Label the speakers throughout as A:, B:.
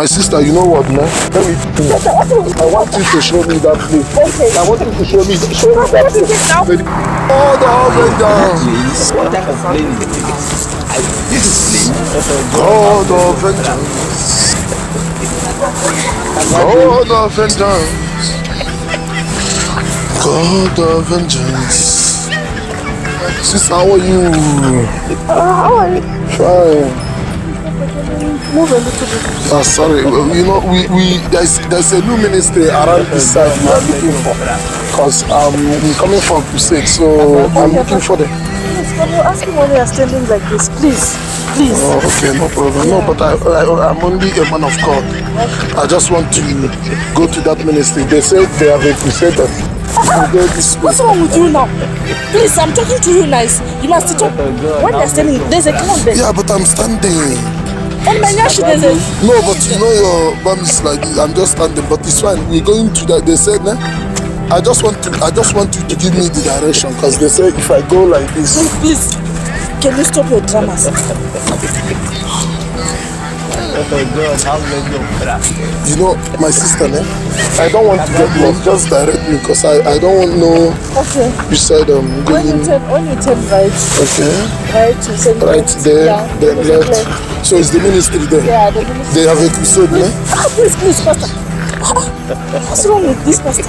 A: My sister, you know what, man? Let me. I want you to show me that place.
B: Okay.
A: I want you to show me. Show me that
B: What is
A: place.
B: now?
A: Lady, All the up and down.
C: Please, what type of plane is this? This is plane.
A: God of vengeance. God of vengeance. God of vengeance. Sister, how are you?
B: Uh, how are you?
A: Fine.
B: Move a little bit.
A: Ah, sorry. Well, You know, we, we there's there's a new ministry around this side we are looking for. Cause um we're coming from crusade, so I'm looking for them.
B: Please, can you ask him why they are standing like this? Please. Please.
A: Oh, okay, no problem. No, but I, I I'm only a man of God. I just want to go to that ministry. They say they have a crusade. that you go.
B: What's wrong with you now? Please, I'm talking to you nice. You must talk. When they're standing, there's a clown there.
A: Yeah, but I'm standing. No, but you know your mom is like this. I'm just standing, but it's fine. We're going to that. They said, nah, I just want to. I just want you to give me the direction, cause they say if I go like this,
B: Please, can you stop your dramas?
A: You know, my sister, nah, I don't want to get lost. Just direct me, cause I, I don't want no.
B: Okay.
A: You said um
B: When you turn, when you turn right,
A: Okay,
B: right, you say
A: right there,
B: Yeah.
A: then left. So it's the ministry there.
B: Yeah, the ministry.
A: They have a crusade, nah?
B: Ah, please, please, pastor. What's wrong with this pastor?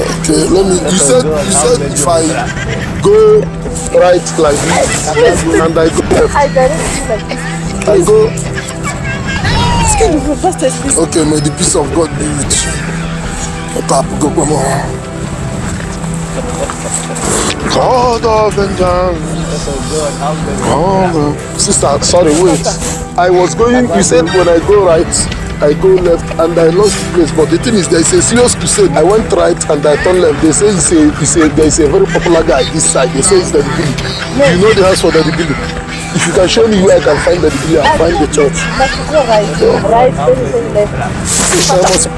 A: Okay, let me. You said you said if I go right like this and I go left,
B: I direct you like this.
A: I go.
B: Kind of pastor is this.
A: Okay, may the peace of God be with you. Papa, go come on. God of vengeance. Of... Sister, sorry, wait. I was going, you said when I go right, I go left and I lost the place. But the thing is, there is a serious crusade. I went right and I turned left. They say it's a, it's a, there is a very popular guy this side. They say it's the Billy. You know the house for the Billy. If you can show me where I can find the Billy and find the church.
B: Like you go right, right, then you say left.
A: I must-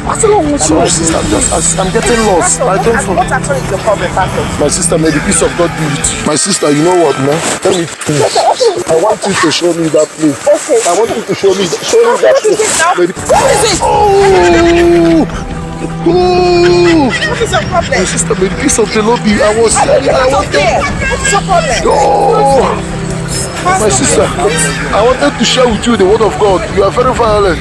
B: What's wrong with you?
A: Sorry, sister, I'm just, I'm getting lost. I don't know.
B: what actually is your problem, pastor?
A: My sister, may the peace of God be with you. My sister, you know what, man? Tell me, please. I want you to show me that place.
B: Okay.
A: I want you to show me, show me that
B: What is
A: place.
B: it now?
A: May the-
B: What is it?
A: Oh! Oh!
B: What is your
A: My sister, may the peace of the Lord be. I was, I
B: It's
A: wanted.
B: okay. What's your problem?
A: Oh! My sister, I wanted to share with you the word of God. You are very violent.